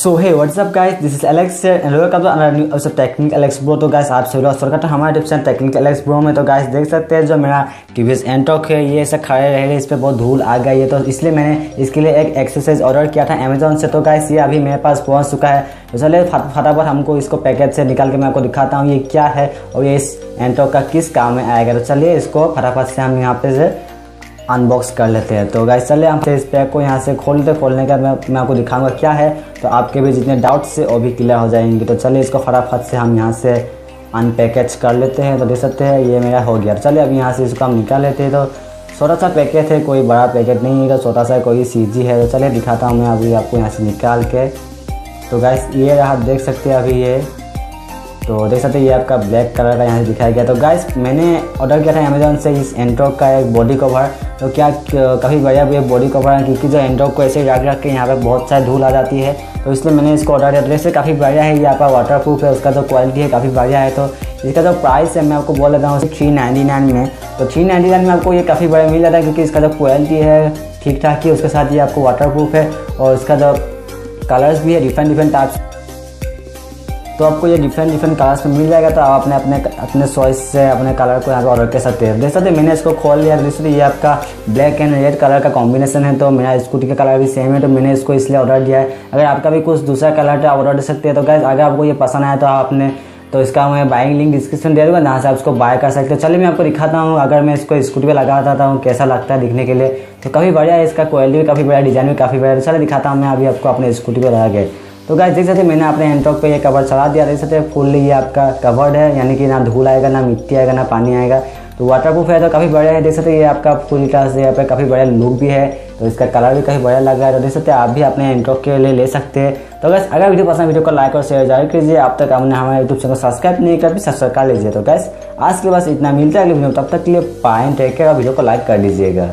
So hey what's up guys this is Alex and welcome to another new episode technic Alex bro तो guys आप सभी स्वागत है हमारे tips and technic Alex bro में। तो गाइस देख सकते हैं जो मेरा टीवीएस एंटॉक है, ये ऐसा खड़े रहे इस पर बहुत धूल आ गई है। तो इसलिए मैंने इसके लिए एक एक्सरसाइज ऑर्डर किया था अमेजोन से। तो गाइस ये अभी मेरे पास पहुँच चुका है। तो चलिए फटाफट हमको इसको पैकेट से निकाल के मैं आपको दिखाता हूँ, ये क्या है और ये इस एंटॉक का किस काम में आएगा तो चलिए, इसको फटाफट से हम यहाँ पे अनबॉक्स कर लेते हैं। तो गाइस चले हम इस पैक को यहाँ से खोलते खोलने का मैं मैं आपको दिखाऊँगा क्या है। तो आपके भी जितने डाउट्स है वो भी क्लियर हो जाएँगे। तो चलिए इसको फटाफट से हम यहाँ से अनपैकेज कर लेते हैं। तो देख सकते हैं, ये मेरा हो गया। चलिए अब यहाँ से इसको हम निकाल लेते हैं। तो छोटा सा पैकेट है, कोई बड़ा पैकेट नहीं है। तो छोटा सा कोई सीजी है। तो चलिए दिखाता हूँ मैं अभी आपको यहाँ से निकाल के। तो गैस ये आप देख सकते हैं अभी ये। तो देख सकते हैं ये आपका ब्लैक कलर का यहाँ से दिखाया गया। तो गाइस मैंने ऑर्डर किया था अमेजोन से इस एंट्रॉक का एक बॉडी कवर तो क्या काफ़ी बढ़िया भी बॉडी कवर है? क्योंकि जो एंट्रॉक को ऐसे रख रख के यहाँ पे बहुत सारी धूल आ जाती है। तो इसलिए मैंने इसको ऑर्डर किया। तो काफ़ी बढ़िया है, ये आपका वाटर प्रूफ है, उसका जो क्वालिटी है काफ़ी बढ़िया है। तो इसका जो प्राइस है, मैं आपको बोल देता हूँ थ्री नाइन्टी नाइन में। तो थ्री नाइन्टी नाइन में आपको ये काफ़ी बढ़िया मिल जाता है, क्योंकि इसका जो क्वालिटी है ठीक ठाक ही, उसके साथ ये आपको वाटर प्रूफ है। और इसका जो कलर्स भी है डिफरेंट डिफरेंट टाइप्स तो आपको ये डिफरेंट डिफरेंट कलर्स में मिल जाएगा तो आप अपने अपने अपने चॉइस से अपने कलर को यहाँ पे ऑर्डर कर सकते हैं। देख सकते हैं, मैंने इसको खोल लिया, देख सकते ये आपका ब्लैक एंड रेड कलर का कॉम्बिनेशन है तो मेरा स्कूटी का कलर भी सेम है तो मैंने इसको इसलिए ऑर्डर दिया है। अगर आपका भी कुछ दूसरा कलर है ऑर्डर दे सकते हैं। तो गैस अगर आपको ये पसंद आया तो आप अपने तो इसका मैं बाइंग लिंक डिस्क्रिप्शन दे दूँगा, जहाँ से आप उसको बाय कर सकते हो। चलिए, मैं आपको दिखाता हूँ, अगर मैं इसको स्कूटी पे लगाता हूँ, कैसा लगता है दिखने के लिए। तो काफ़ी बढ़िया है इसका क्वालिटी भी, काफ़ी बढ़िया डिज़ाइन भी, काफ़ी बढ़िया। तो चलिए, दिखाता हूँ मैं अभी आपको अपने स्कूटी पर लगा के। तो गाइस देख सकते मैंने अपने एंटॉक पे ये कवर चढ़ा दिया। देख सकते फुल्ली ये आपका कवर्ड है, यानी कि ना धूल आएगा, ना मिट्टी आएगा, ना पानी आएगा। तो वाटर प्रूफ है तो काफ़ी बढ़िया है। देख सकते ये आपका फुल तरह से यहाँ पे काफ़ी बढ़िया लुक भी है। तो इसका कलर भी काफ़ी बढ़िया लग रहा है। तो देख सकते आप भी अपने एंटॉक के लिए ले सकते हैं। तो गैस अगर वीडियो पसंद वीडियो को लाइक और शेयर ज़रूर कीजिए। आप तक हमने हमारे यूट्यूब चैनल सब्सक्राइब नहीं कर भी सब्सक्राइब कर लीजिए। तो गैस आज के बस इतना। मिलता है अगले वीडियो तब तक के लिए पाए टेक केयर और वीडियो को लाइक कर दीजिएगा।